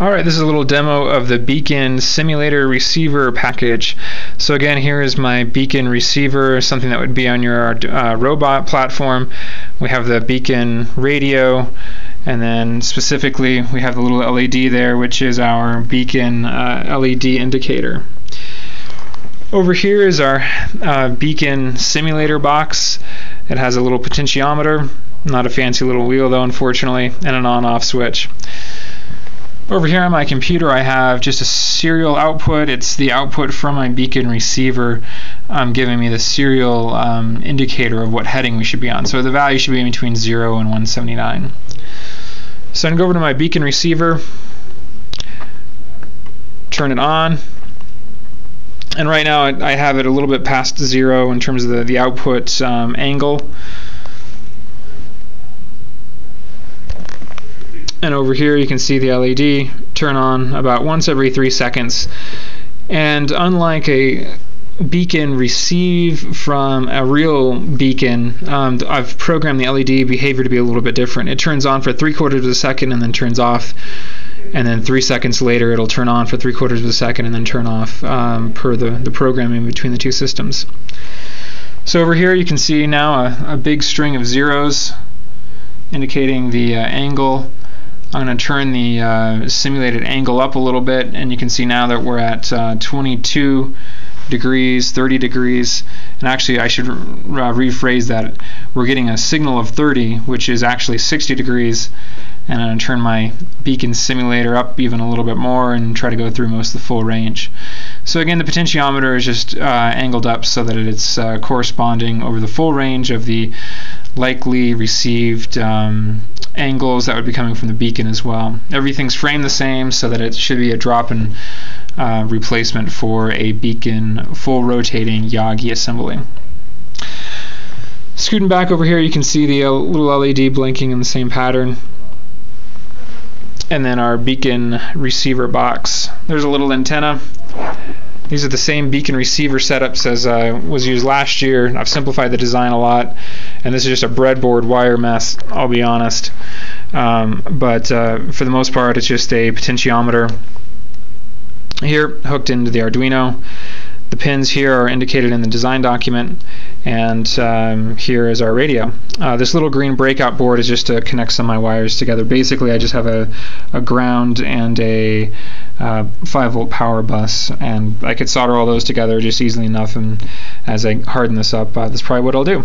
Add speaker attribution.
Speaker 1: Alright, this is a little demo of the Beacon Simulator Receiver package. So again, here is my Beacon receiver, something that would be on your uh, robot platform. We have the Beacon radio, and then specifically we have the little LED there, which is our Beacon uh, LED indicator. Over here is our uh, Beacon simulator box. It has a little potentiometer, not a fancy little wheel though unfortunately, and an on-off switch. Over here on my computer I have just a serial output. It's the output from my beacon receiver um, giving me the serial um, indicator of what heading we should be on. So the value should be between 0 and 179. So I'm going to go over to my beacon receiver, turn it on, and right now I have it a little bit past 0 in terms of the, the output um, angle. And over here you can see the LED turn on about once every three seconds. And unlike a beacon receive from a real beacon um, I've programmed the LED behavior to be a little bit different. It turns on for three quarters of a second and then turns off. And then three seconds later it'll turn on for three quarters of a second and then turn off um, per the, the programming between the two systems. So over here you can see now a, a big string of zeros indicating the uh, angle I'm going to turn the uh, simulated angle up a little bit and you can see now that we're at uh, 22 degrees, 30 degrees, and actually I should uh, rephrase that. We're getting a signal of 30, which is actually 60 degrees, and I'm going to turn my beacon simulator up even a little bit more and try to go through most of the full range. So again, the potentiometer is just uh, angled up so that it's uh, corresponding over the full range of the likely received um, angles that would be coming from the beacon as well. Everything's framed the same so that it should be a drop-in uh, replacement for a beacon full rotating Yagi assembly. Scooting back over here you can see the uh, little LED blinking in the same pattern and then our beacon receiver box. There's a little antenna these are the same beacon receiver setups as uh, was used last year. I've simplified the design a lot, and this is just a breadboard wire mess, I'll be honest. Um, but uh, for the most part, it's just a potentiometer here hooked into the Arduino. The pins here are indicated in the design document, and um, here is our radio. Uh, this little green breakout board is just to connect some of my wires together. Basically, I just have a, a ground and a uh, 5 volt power bus, and I could solder all those together just easily enough. And as I harden this up, uh, that's probably what I'll do.